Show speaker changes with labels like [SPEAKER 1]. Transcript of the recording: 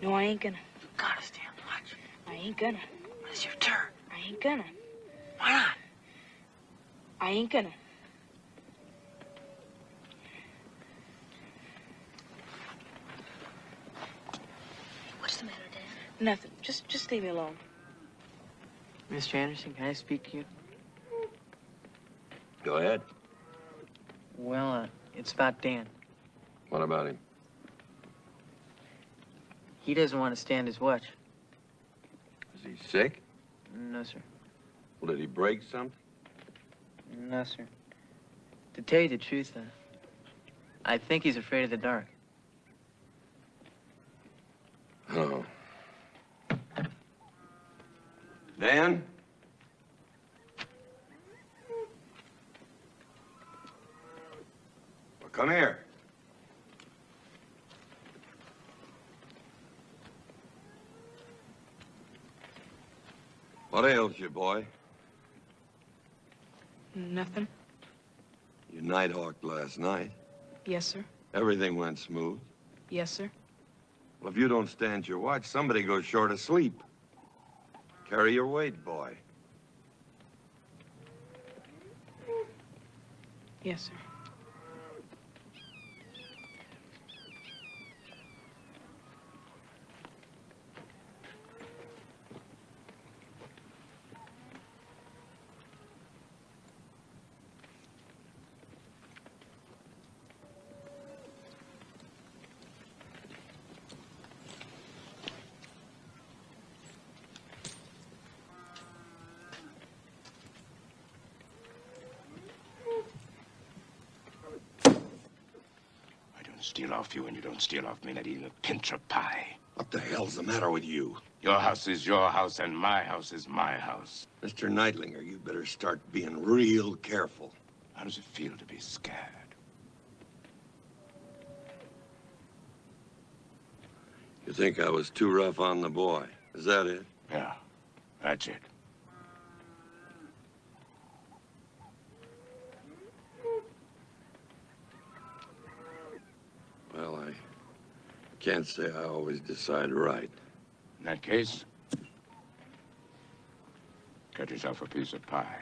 [SPEAKER 1] No, I ain't gonna.
[SPEAKER 2] You Gotta stand watch.
[SPEAKER 1] I ain't gonna.
[SPEAKER 2] It's your turn.
[SPEAKER 1] I ain't gonna.
[SPEAKER 2] Why not?
[SPEAKER 1] I ain't gonna.
[SPEAKER 3] What's the matter, Dan?
[SPEAKER 1] Nothing. Just just leave me alone.
[SPEAKER 4] Mr. Andersen, can I speak to you?
[SPEAKER 5] Go ahead.
[SPEAKER 4] Well, uh, it's about Dan.
[SPEAKER 5] What about him?
[SPEAKER 4] He doesn't want to stand his watch.
[SPEAKER 5] Is he sick?
[SPEAKER 4] No, sir.
[SPEAKER 5] Well, did he break something?
[SPEAKER 4] No, sir. To tell you the truth, uh, I think he's afraid of the dark.
[SPEAKER 5] Oh. Dan? Well, come here. What ails you, boy?
[SPEAKER 1] Nothing.
[SPEAKER 5] You nighthawked last night.
[SPEAKER 1] Yes, sir.
[SPEAKER 5] Everything went smooth.
[SPEAKER 1] Yes, sir.
[SPEAKER 5] Well, if you don't stand your watch, somebody goes short of sleep. Carry your weight, boy.
[SPEAKER 1] Yes, sir.
[SPEAKER 6] Steal off you, and you don't steal off me, not even a pinch of pie.
[SPEAKER 5] What the hell's the matter with you?
[SPEAKER 6] Your house is your house, and my house is my house.
[SPEAKER 5] Mr. Nightlinger, you better start being real careful.
[SPEAKER 6] How does it feel to be scared?
[SPEAKER 5] You think I was too rough on the boy? Is that it?
[SPEAKER 6] Yeah, that's it.
[SPEAKER 5] Well, I can't say I always decide right.
[SPEAKER 6] In that case, cut yourself a piece of pie.